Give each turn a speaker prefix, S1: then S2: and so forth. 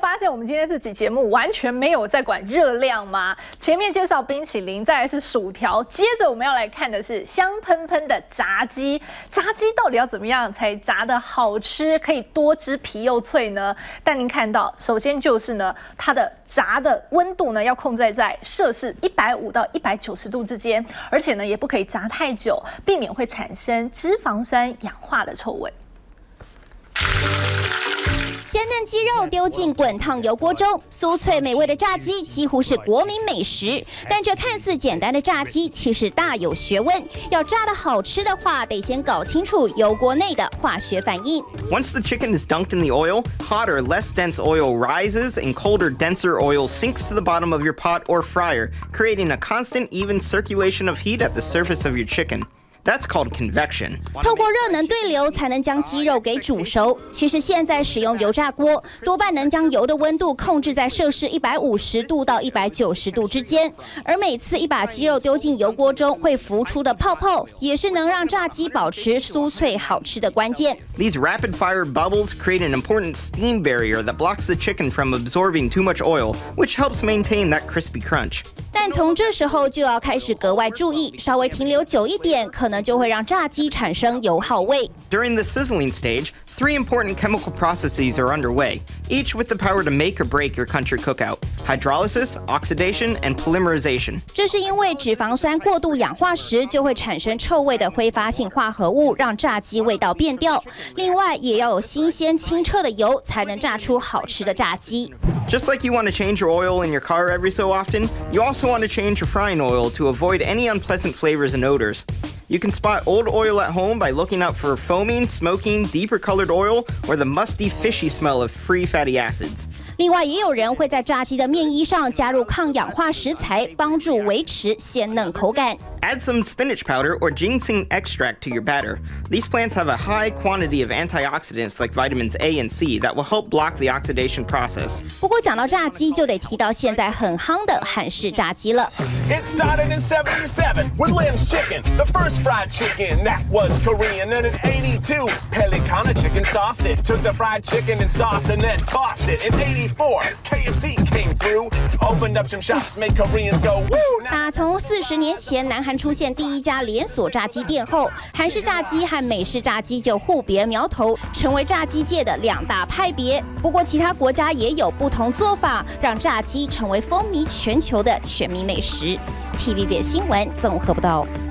S1: 发现我们今天这集节目完全没有在管热量吗？前面介绍冰淇淋，再来是薯条，接着我们要来看的是香喷喷的炸鸡。炸鸡到底要怎么样才炸的好吃，可以多汁皮又脆呢？但您看到，首先就是呢，它的炸的温度呢要控制在摄氏一百五到一百九十度之间，而且呢也不可以炸太久，避免会产生脂肪酸氧化的臭味。
S2: 鲜嫩鸡肉丢进滚烫油锅中，酥脆美味的炸鸡几乎是国民美食。但这看似简单的炸鸡，其实大有学问。要炸的好吃的话，得先搞清楚油锅内的化学反应。
S3: Once the chicken is dunked in the oil, hotter, less dense oil rises and colder, denser oil sinks to the bottom of your pot or fryer, creating a constant, even circulation of heat at the surface of your chicken. That's called convection.
S2: 透过热能对流才能将鸡肉给煮熟。其实现在使用油炸锅，多半能将油的温度控制在摄氏一百五十度到一百九十度之间。而每次一把鸡肉丢进油锅中会浮出的泡泡，也是能让炸鸡保持酥脆好吃的关键。
S3: These rapid fire bubbles create an important steam barrier that blocks the chicken from absorbing too much oil, which helps maintain that crispy crunch.
S2: 但从这时候就要开始格外注意，稍微停留久一点，可能就会让炸鸡产生油耗味。
S3: During the sizzling stage, three important chemical processes are underway, each with the power to make or break your country cookout: hydrolysis, oxidation, and polymerization.
S2: 这是因为脂肪酸过度氧化时就会产生臭味的挥发性化合物，让炸鸡味道变掉。另外，也要有新鲜清澈的油，才能炸出好吃的炸鸡。
S3: Just like you want to change your oil in your car every so often, you also want to change your frying oil to avoid any unpleasant flavors and odors. You can spot old oil at home by looking out for foaming, smoking, deeper colored oil, or the musty, fishy smell of free fatty acids.
S2: 另外，也有人会在炸鸡的面衣上加入抗氧化食材，帮助维持鲜嫩口感。
S3: Add some spinach powder or ginseng extract to your batter. These plants have a high quantity of antioxidants like vitamins A and C that will help block the oxidation process.
S2: 不过讲到炸鸡，就得提到现在很夯的韩式炸鸡了。
S4: It started in 77 with Lim's Chicken, the first fried chicken that was Korean. Then in 82, Pelicana Chicken sauced it. Took the fried chicken and sauce and then tossed it. In 84, KFC came through, opened up some shops, made Koreans go woo.
S2: 打从四十年前南韩出现第一家连锁炸鸡店后，韩式炸鸡和美式炸鸡就互别苗头，成为炸鸡界的两大派别。不过其他国家也有不同做法，让炸鸡成为风靡全球的全民美食。TVB 新闻综合报道。